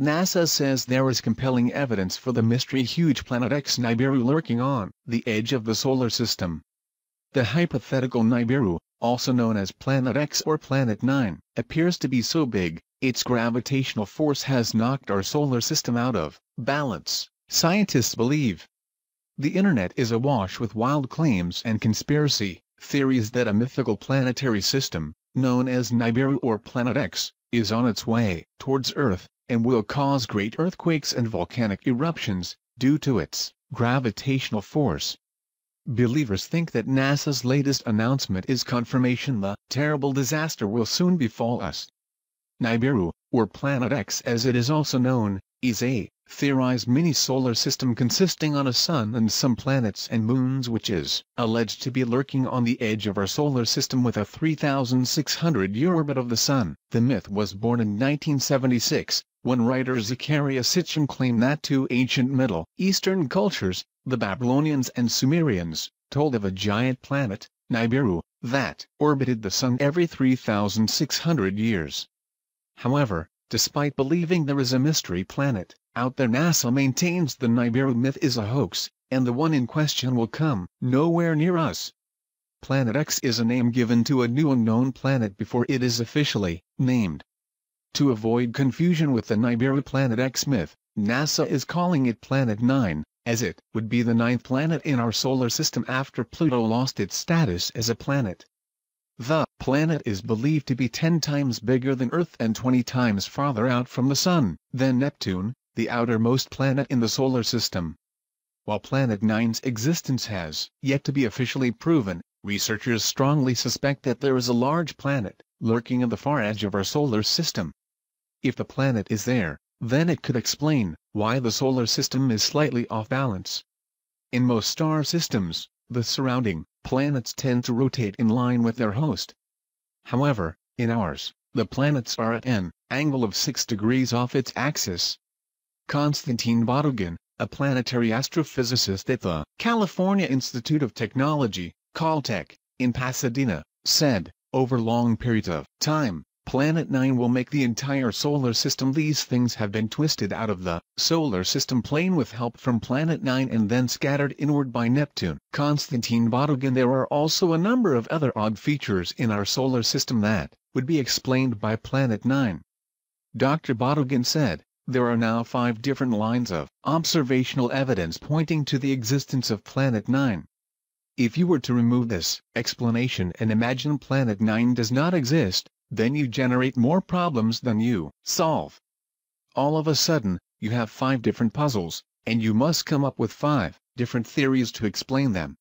NASA says there is compelling evidence for the mystery-huge planet X Nibiru lurking on the edge of the solar system. The hypothetical Nibiru, also known as Planet X or Planet 9, appears to be so big, its gravitational force has knocked our solar system out of balance, scientists believe. The internet is awash with wild claims and conspiracy theories that a mythical planetary system, known as Nibiru or Planet X, is on its way towards Earth, and will cause great earthquakes and volcanic eruptions, due to its gravitational force. Believers think that NASA's latest announcement is confirmation the terrible disaster will soon befall us. Nibiru, or Planet X as it is also known, is a theorized mini-solar system consisting on a sun and some planets and moons which is alleged to be lurking on the edge of our solar system with a 3,600-year orbit of the sun. The myth was born in 1976, when writer Zecharia Sitchin claimed that two ancient Middle Eastern cultures, the Babylonians and Sumerians, told of a giant planet, Nibiru, that orbited the sun every 3,600 years. However, despite believing there is a mystery planet, out there NASA maintains the Nibiru myth is a hoax, and the one in question will come nowhere near us. Planet X is a name given to a new unknown planet before it is officially named. To avoid confusion with the Nibiru Planet X myth, NASA is calling it Planet 9, as it would be the ninth planet in our solar system after Pluto lost its status as a planet. The planet is believed to be 10 times bigger than Earth and 20 times farther out from the Sun than Neptune, the outermost planet in the solar system. While Planet 9's existence has yet to be officially proven, researchers strongly suspect that there is a large planet lurking at the far edge of our solar system. If the planet is there, then it could explain why the solar system is slightly off balance. In most star systems, the surrounding planets tend to rotate in line with their host. However, in ours, the planets are at an angle of 6 degrees off its axis. Konstantin Batygin, a planetary astrophysicist at the California Institute of Technology, Caltech, in Pasadena, said, over long periods of time, Planet 9 will make the entire solar system. These things have been twisted out of the solar system plane with help from Planet 9 and then scattered inward by Neptune. Konstantin Batygin There are also a number of other odd features in our solar system that would be explained by Planet 9. Dr. Batygin said, there are now five different lines of observational evidence pointing to the existence of Planet 9. If you were to remove this explanation and imagine Planet 9 does not exist, then you generate more problems than you solve. All of a sudden, you have five different puzzles, and you must come up with five different theories to explain them.